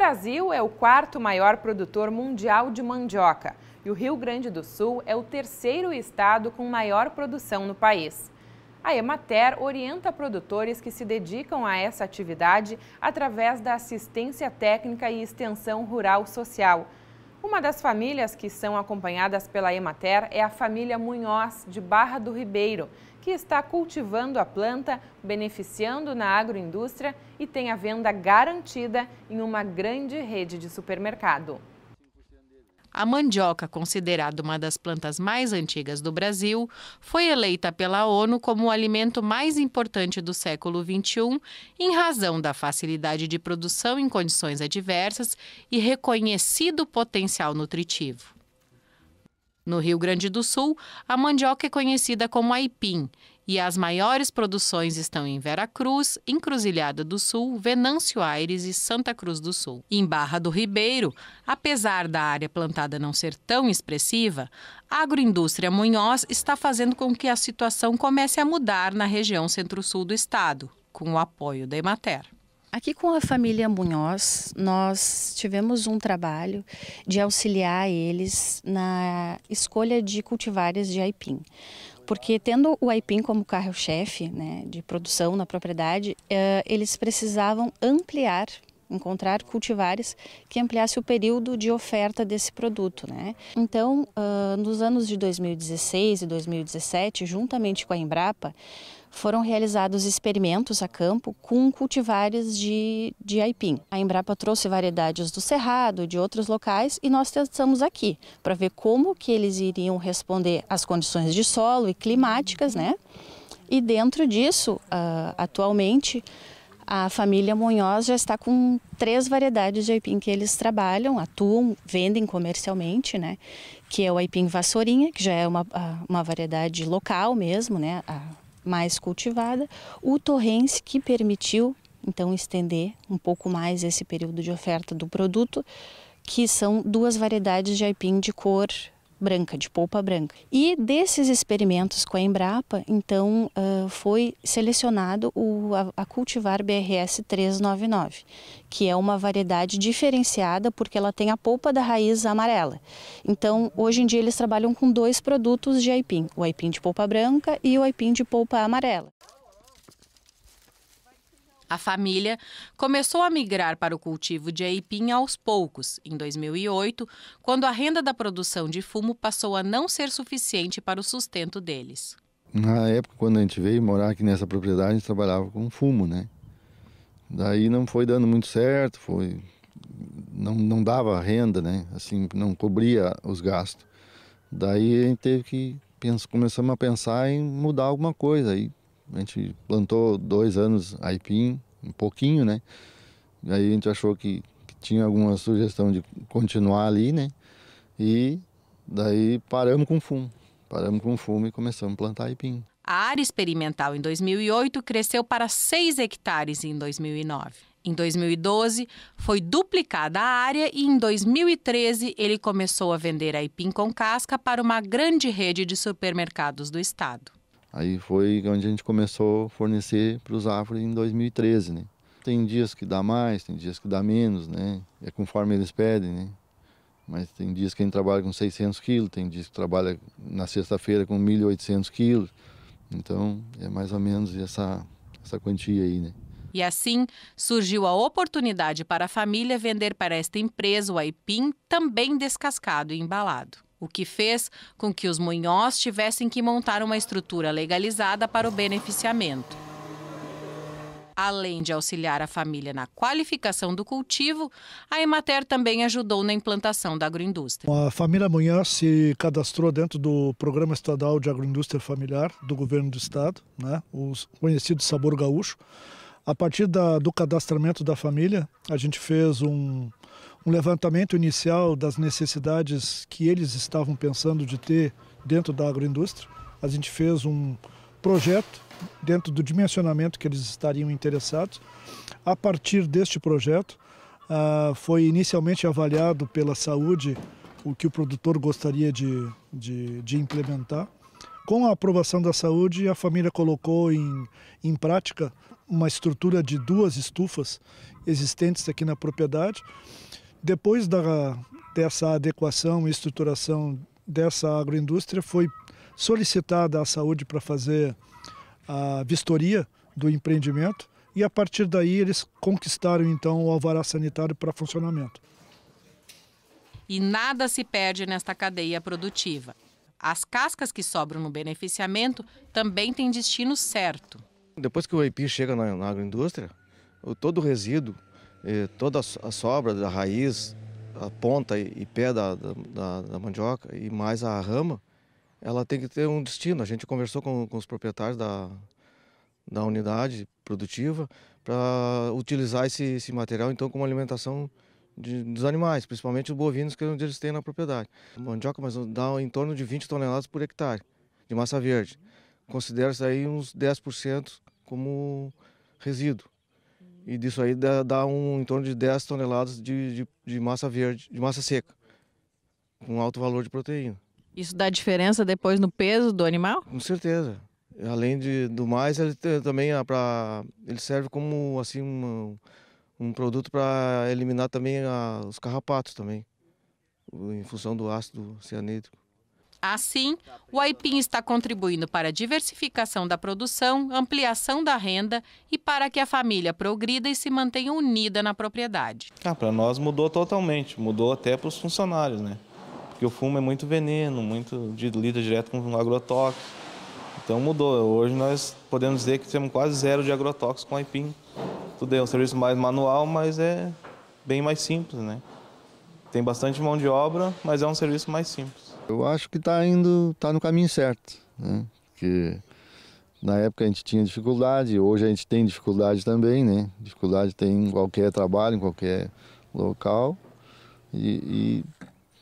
Brasil é o quarto maior produtor mundial de mandioca e o Rio Grande do Sul é o terceiro estado com maior produção no país. A Emater orienta produtores que se dedicam a essa atividade através da assistência técnica e extensão rural social. Uma das famílias que são acompanhadas pela Emater é a família Munhoz, de Barra do Ribeiro, que está cultivando a planta, beneficiando na agroindústria e tem a venda garantida em uma grande rede de supermercado. A mandioca, considerada uma das plantas mais antigas do Brasil, foi eleita pela ONU como o alimento mais importante do século XXI em razão da facilidade de produção em condições adversas e reconhecido potencial nutritivo. No Rio Grande do Sul, a mandioca é conhecida como aipim e as maiores produções estão em Veracruz, Encruzilhada do Sul, Venâncio Aires e Santa Cruz do Sul. Em Barra do Ribeiro, apesar da área plantada não ser tão expressiva, a agroindústria Munhoz está fazendo com que a situação comece a mudar na região centro-sul do estado, com o apoio da Emater. Aqui com a família Munhoz, nós tivemos um trabalho de auxiliar eles na escolha de cultivares de aipim porque tendo o aipim como carro-chefe né, de produção na propriedade, uh, eles precisavam ampliar encontrar cultivares que ampliasse o período de oferta desse produto, né? Então, uh, nos anos de 2016 e 2017, juntamente com a Embrapa, foram realizados experimentos a campo com cultivares de, de aipim. A Embrapa trouxe variedades do Cerrado, de outros locais, e nós testamos aqui para ver como que eles iriam responder às condições de solo e climáticas, né? E dentro disso, uh, atualmente, a família Munhoz já está com três variedades de aipim que eles trabalham, atuam, vendem comercialmente, né? Que é o aipim vassourinha, que já é uma, uma variedade local mesmo, né? A mais cultivada, o torrense que permitiu então estender um pouco mais esse período de oferta do produto, que são duas variedades de aipim de cor branca, de polpa branca. E desses experimentos com a Embrapa, então uh, foi selecionado o, a, a, cultivar BRS 399, que é uma variedade diferenciada porque ela tem a polpa da raiz amarela. Então, hoje em dia eles trabalham com dois produtos de aipim, o aipim de polpa branca e o aipim de polpa amarela. A família começou a migrar para o cultivo de aipim aos poucos, em 2008, quando a renda da produção de fumo passou a não ser suficiente para o sustento deles. Na época, quando a gente veio morar aqui nessa propriedade, a gente trabalhava com fumo, né? Daí não foi dando muito certo, foi não, não dava renda, né? Assim, não cobria os gastos. Daí a gente teve que pensa, começamos a pensar em mudar alguma coisa. Aí a gente plantou dois anos aipim, um pouquinho, né? Aí a gente achou que, que tinha alguma sugestão de continuar ali, né? E daí paramos com fumo. Paramos com fumo e começamos a plantar aipim. A área experimental em 2008 cresceu para 6 hectares em 2009. Em 2012, foi duplicada a área e em 2013 ele começou a vender aipim com casca para uma grande rede de supermercados do estado. Aí foi onde a gente começou a fornecer para os afros em 2013, né? Tem dias que dá mais, tem dias que dá menos, né? É conforme eles pedem, né? Mas tem dias que a gente trabalha com 600 quilos, tem dias que trabalha na sexta-feira com 1.800 quilos. Então, é mais ou menos essa, essa quantia aí, né? E assim surgiu a oportunidade para a família vender para esta empresa o aipim, também descascado e embalado o que fez com que os Munhoz tivessem que montar uma estrutura legalizada para o beneficiamento. Além de auxiliar a família na qualificação do cultivo, a Emater também ajudou na implantação da agroindústria. A família Munhoz se cadastrou dentro do Programa Estadual de Agroindústria Familiar do Governo do Estado, né, o conhecido Sabor Gaúcho. A partir da, do cadastramento da família, a gente fez um, um levantamento inicial das necessidades que eles estavam pensando de ter dentro da agroindústria. A gente fez um projeto dentro do dimensionamento que eles estariam interessados. A partir deste projeto, uh, foi inicialmente avaliado pela saúde o que o produtor gostaria de, de, de implementar. Com a aprovação da saúde, a família colocou em, em prática uma estrutura de duas estufas existentes aqui na propriedade. Depois da, dessa adequação e estruturação dessa agroindústria, foi solicitada à saúde para fazer a vistoria do empreendimento e a partir daí eles conquistaram então o alvará sanitário para funcionamento. E nada se perde nesta cadeia produtiva. As cascas que sobram no beneficiamento também têm destino certo. Depois que o IP chega na, na agroindústria, todo o resíduo, toda a sobra da raiz, a ponta e pé da, da, da, mandioca e mais a rama, ela tem que ter um destino. A gente conversou com, com os proprietários da, da unidade produtiva para utilizar esse, esse material então como alimentação de, dos animais, principalmente os bovinos que eles têm na propriedade. A mandioca mas dá em torno de 20 toneladas por hectare de massa verde. Considera-se aí uns 10% como resíduo. E disso aí dá, dá, um, em torno de 10 toneladas de, de, de massa verde, de massa seca, com alto valor de proteína. Isso dá diferença depois no peso do animal? Com certeza. Além de, do mais, ele também é pra, ele serve como assim um, um produto para eliminar também a, os carrapatos também, em função do ácido cianídrico. Assim, o aipim está contribuindo para a diversificação da produção, ampliação da renda e para que a família progrida e se mantenha unida na propriedade. Ah, para nós mudou totalmente, mudou até para os funcionários, né? Porque o fumo é muito veneno, muito lida direto com agrotóxico. Então mudou. Hoje nós podemos dizer que temos quase zero de agrotóxico com aipim. Tudo é um serviço mais manual, mas é bem mais simples, né? Tem bastante mão de obra, mas é um serviço mais simples. Eu acho que está indo, está no caminho certo, né? Porque na época a gente tinha dificuldade, hoje a gente tem dificuldade também, né? Dificuldade tem em qualquer trabalho, em qualquer local. E,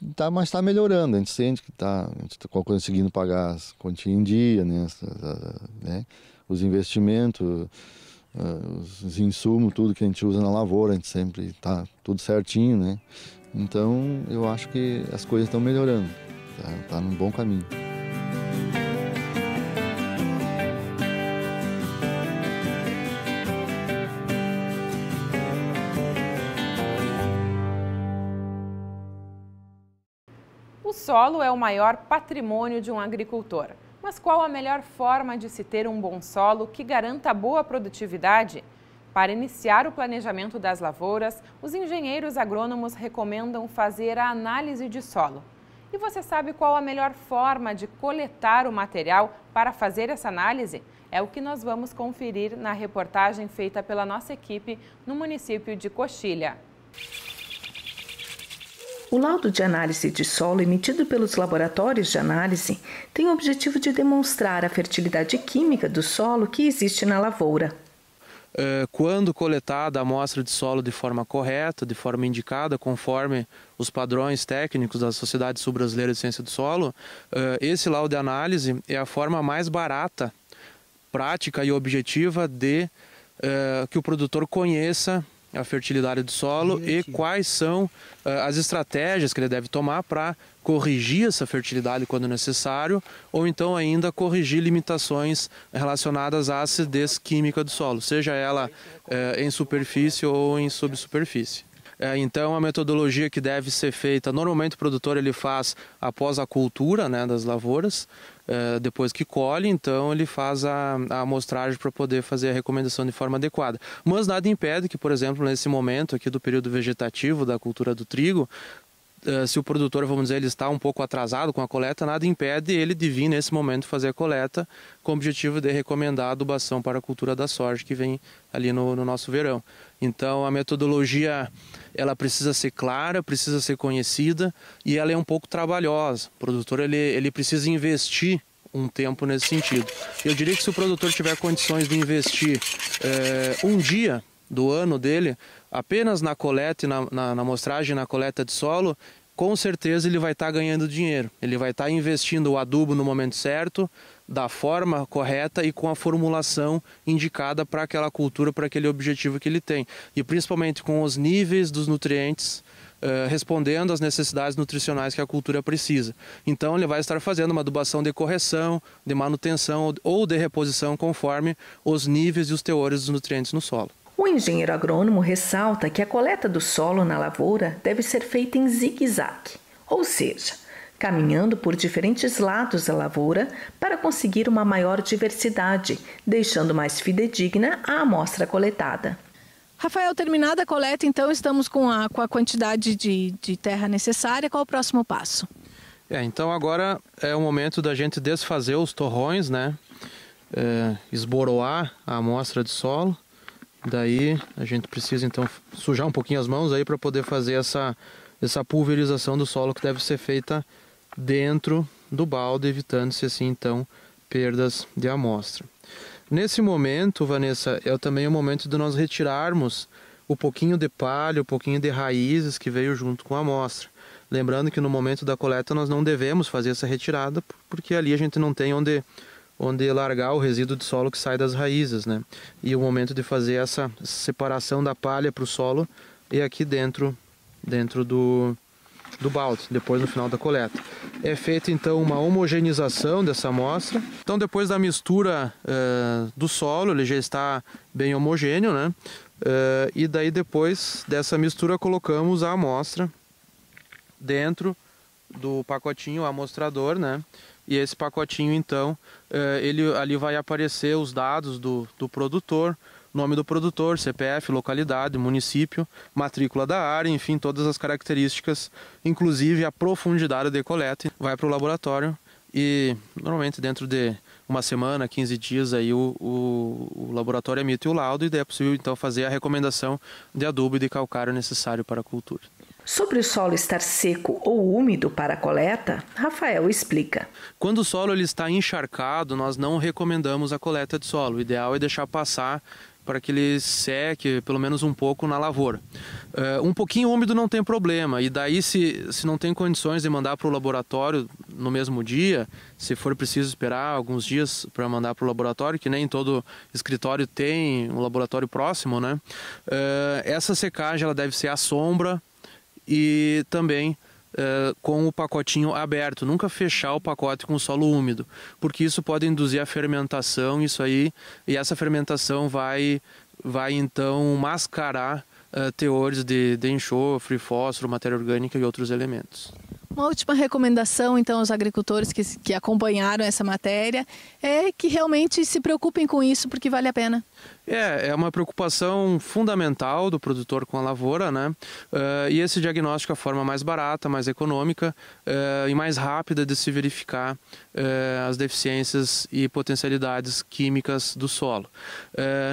e tá, mas está melhorando, a gente sente que tá, a gente está conseguindo pagar as continhas em dia, né? né? Os investimentos, os insumos, tudo que a gente usa na lavoura, a gente sempre está tudo certinho, né? Então eu acho que as coisas estão melhorando. Está tá num bom caminho. O solo é o maior patrimônio de um agricultor. Mas qual a melhor forma de se ter um bom solo que garanta boa produtividade? Para iniciar o planejamento das lavouras, os engenheiros agrônomos recomendam fazer a análise de solo. E você sabe qual a melhor forma de coletar o material para fazer essa análise? É o que nós vamos conferir na reportagem feita pela nossa equipe no município de Coxilha. O laudo de análise de solo emitido pelos laboratórios de análise tem o objetivo de demonstrar a fertilidade química do solo que existe na lavoura. É, quando coletada a amostra de solo de forma correta, de forma indicada, conforme os padrões técnicos da Sociedade Sul-Brasileira de Ciência do Solo, é, esse laudo de análise é a forma mais barata, prática e objetiva de é, que o produtor conheça a fertilidade do solo e quais são as estratégias que ele deve tomar para corrigir essa fertilidade quando necessário, ou então ainda corrigir limitações relacionadas à acidez química do solo, seja ela é, em superfície ou em subsuperfície. É, então a metodologia que deve ser feita, normalmente o produtor ele faz após a cultura né, das lavouras, é, depois que colhe, então ele faz a, a amostragem para poder fazer a recomendação de forma adequada. Mas nada impede que, por exemplo, nesse momento aqui do período vegetativo da cultura do trigo, se o produtor, vamos dizer, ele está um pouco atrasado com a coleta, nada impede ele de vir nesse momento fazer a coleta com o objetivo de recomendar a adubação para a cultura da soja que vem ali no, no nosso verão. Então a metodologia ela precisa ser clara, precisa ser conhecida e ela é um pouco trabalhosa. O produtor ele, ele precisa investir um tempo nesse sentido. Eu diria que se o produtor tiver condições de investir é, um dia do ano dele apenas na coleta e na, na, na amostragem, na coleta de solo, com certeza ele vai estar tá ganhando dinheiro. Ele vai estar tá investindo o adubo no momento certo, da forma correta e com a formulação indicada para aquela cultura, para aquele objetivo que ele tem. E principalmente com os níveis dos nutrientes uh, respondendo às necessidades nutricionais que a cultura precisa. Então ele vai estar fazendo uma adubação de correção, de manutenção ou de reposição conforme os níveis e os teores dos nutrientes no solo. O engenheiro agrônomo ressalta que a coleta do solo na lavoura deve ser feita em zigue-zague, ou seja, caminhando por diferentes lados da lavoura para conseguir uma maior diversidade, deixando mais fidedigna a amostra coletada. Rafael, terminada a coleta, então estamos com a, com a quantidade de, de terra necessária. Qual o próximo passo? É, então agora é o momento da gente desfazer os torrões, né? É, esboroar a amostra de solo. Daí a gente precisa então sujar um pouquinho as mãos aí para poder fazer essa, essa pulverização do solo que deve ser feita dentro do balde, evitando-se assim então perdas de amostra. Nesse momento, Vanessa, é também o momento de nós retirarmos o pouquinho de palha, o pouquinho de raízes que veio junto com a amostra. Lembrando que no momento da coleta nós não devemos fazer essa retirada, porque ali a gente não tem onde, onde largar o resíduo de solo que sai das raízes, né? E o momento de fazer essa separação da palha para o solo é aqui dentro, dentro do, do balde, depois no final da coleta. É feita então uma homogeneização dessa amostra. Então depois da mistura uh, do solo, ele já está bem homogêneo, né? Uh, e daí depois dessa mistura colocamos a amostra dentro do pacotinho amostrador, né? E esse pacotinho então, uh, ele ali vai aparecer os dados do, do produtor, nome do produtor, CPF, localidade, município, matrícula da área, enfim, todas as características, inclusive a profundidade de coleta, vai para o laboratório e normalmente dentro de uma semana, 15 dias aí o, o, o, laboratório emite o laudo e é possível então fazer a recomendação de adubo e de calcário necessário para a cultura. Sobre o solo estar seco ou úmido para a coleta, Rafael explica. Quando o solo ele está encharcado, nós não recomendamos a coleta de solo. O ideal é deixar passar para que ele seque pelo menos um pouco na lavoura. Uh, um pouquinho úmido não tem problema, e daí se, se não tem condições de mandar para o laboratório no mesmo dia, se for preciso esperar alguns dias para mandar para o laboratório, que nem todo escritório tem um laboratório próximo, né? Uh, essa secagem ela deve ser à sombra e também Uh, com o pacotinho aberto, nunca fechar o pacote com solo úmido, porque isso pode induzir a fermentação, isso aí, e essa fermentação vai, vai então mascarar uh, teores de, de enxofre, fósforo, matéria orgânica e outros elementos. Uma última recomendação, então, aos agricultores que, que acompanharam essa matéria é que realmente se preocupem com isso, porque vale a pena. É, é uma preocupação fundamental do produtor com a lavoura, né? Uh, e esse diagnóstico é a forma mais barata, mais econômica uh, e mais rápida de se verificar uh, as deficiências e potencialidades químicas do solo.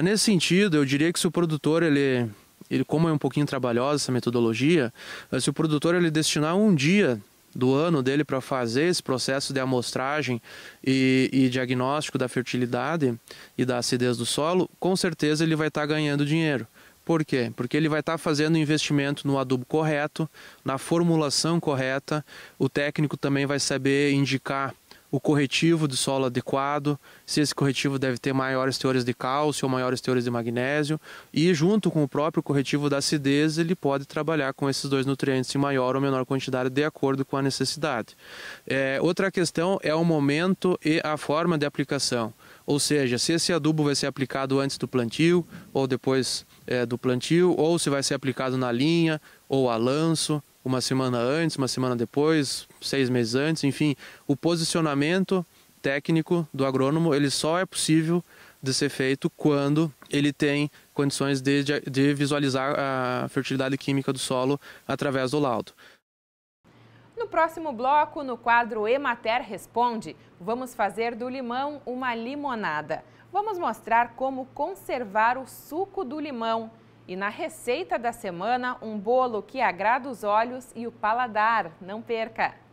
nesse sentido, eu diria que se o produtor ele ele como é um pouquinho trabalhosa essa metodologia, se o produtor ele destinar um dia do ano dele para fazer esse processo de amostragem e, e, diagnóstico da fertilidade e da acidez do solo, com certeza ele vai estar tá ganhando dinheiro. Por quê? Porque ele vai estar tá fazendo investimento no adubo correto, na formulação correta, o técnico também vai saber indicar o corretivo de solo adequado, se esse corretivo deve ter maiores teores de cálcio ou maiores teores de magnésio, e junto com o próprio corretivo da acidez, ele pode trabalhar com esses dois nutrientes em maior ou menor quantidade de acordo com a necessidade. É, outra questão é o momento e a forma de aplicação, ou seja, se esse adubo vai ser aplicado antes do plantio ou depois é, do plantio, ou se vai ser aplicado na linha ou a lanço, uma semana antes, uma semana depois, seis meses antes, enfim, o posicionamento técnico do agrônomo ele só é possível de ser feito quando ele tem condições de, de visualizar a fertilidade química do solo através do laudo. No próximo bloco, no quadro Emater Responde, vamos fazer do limão uma limonada. Vamos mostrar como conservar o suco do limão e na receita da semana, um bolo que agrada os olhos e o paladar. Não perca!